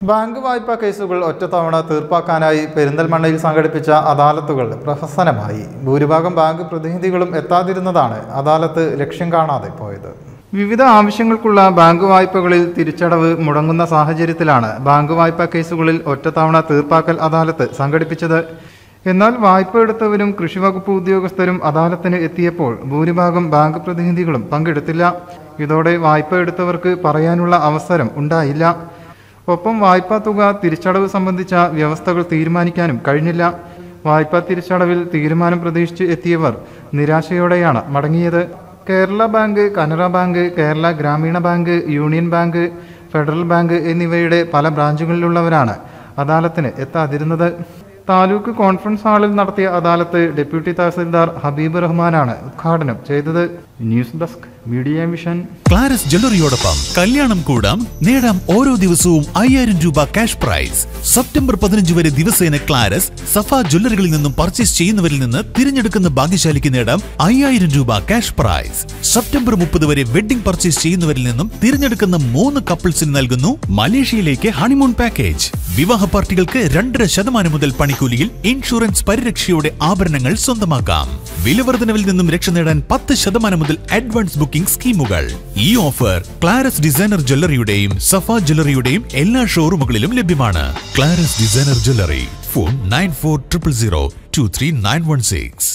Bank വായ്പാ കേസുകൾ ഒറ്റത്തവണ തീർപ്പാക്കാനായി പെരിന്തൽമണ്ണയിൽ സംഘടിപ്പിച്ച അദാലത്തുകൾ പ്രഹസനമായി. ഭൂരിഭാഗം ബാങ്ക് പ്രതിനിധികളും എത്താതിരുന്നതാണ് അദാലത്ത് ലക്ഷ്യം കാണാതെ പോയത്. വിവിധ ആവശ്യങ്ങൾക്കുള്ള ബാങ്ക് വായ്പകളിൽ തിരിച്ചടവ് മുടങ്ങുന്ന സാഹചര്യത്തിലാണ് ബാങ്ക് വായ്പാ കേസുകളിൽ ഒറ്റത്തവണ തീർപ്പാക്കൽ അദാലത്ത് സംഘടിപ്പിച്ചത്. എന്നാൽ വായ്പ എടുത്തവരും കൃഷിവകുപ്പ് ഉദ്യോഗസ്ഥരും അദാലത്തിന് എത്തിയപ്പോൾ ഭൂരിഭാഗം ബാങ്ക് പ്രതിനിധികളും പങ്കെടുത്തില്ല. ഇതോടെ വായ്പ എടുത്തവർക്ക് പറയാനുള്ള അവസരം ഉണ്ടായില്ല. ഒപ്പം വായ്പാ തുക തിരിച്ചടവ് സംബന്ധിച്ച വ്യവസ്ഥകൾ തീരുമാനിക്കാനും കഴിഞ്ഞില്ല. വായ്പാ തിരിച്ചടവിൽ തീരുമാനം പ്രതീക്ഷിച്ച് എത്തിയവർ നിരാശയോടെയാണ് മടങ്ങിയത്. Kerala Bank Canara Bank Kerala Grameena Bank Union Bank Federal Bank എന്നിവയുടെ പല ബ്രാഞ്ചുകളിലുള്ളവരാണ് അദാലത്തിന് എത്താതിരുന്നത്. താലൂക്ക് കോൺഫറൻസ് ഹാളിൽ നടത്തിയ അദാലത്ത് ഡെപ്യൂട്ടി തഹസിൽദാർ ഹബീബ് റഹ്മാനാണ് ഉദ്ഘാടനം ചെയ്തത്. News desk media mission. Claras ജ്വല്ലറിയോടൊപ്പം കല്യാണം കൂടാം. നേടാം ഓരോ ദിവസവും അയ്യായിരം രൂപ ക്യാഷ് പ്രൈസ് സെപ്റ്റംബർ പതിനഞ്ച് വരെ ദിവസേന ക്ലാരസ് സഫ ജ്വല്ലറികളിൽ നിന്നും പർച്ചേസ് ചെയ്യുന്നവരിൽ നിന്ന് തിരഞ്ഞെടുക്കുന്ന ഭാഗ്യശാലിക്ക് നേടാം അയ്യായിരം രൂപ ക്യാഷ് പ്രൈസ് സെപ്റ്റംബർ മുപ്പത് വരെ വെഡിംഗ് പർച്ചേസ് ചെയ്യുന്നവരിൽ നിന്നും തിരഞ്ഞെടുക്കുന്ന മൂന്ന് കപ്പിൾസിന് നൽകുന്നു മലേഷ്യയിലേക്ക് ഹണിമൂൺ പാക്കേജ് വിവാഹ പാർട്ടികൾക്ക് രണ്ടര ശതമാനം മുതൽ പണിക്കൂലിയിൽ ഇൻഷുറൻസ് പരിരക്ഷയോടെ ആഭരണങ്ങൾ സ്വന്തമാക്കാം. വിലവർദ്ധനവിൽ നിന്നും രക്ഷ നേടാൻ പത്ത് ശതമാനം മുതൽ അഡ്വാൻസ് ബുക്കിംഗ് സ്കീമുകൾ. ഈ ഓഫർ ക്ലാരസ് ഡിസൈനർ ജ്വല്ലറിയുടെയും സഫ ജ്വല്ലറിയുടെയും എല്ലാ ഷോറൂമുകളിലും ലഭ്യമാണ്. Claras designer jewellery phone nine four triple zero two three nine one six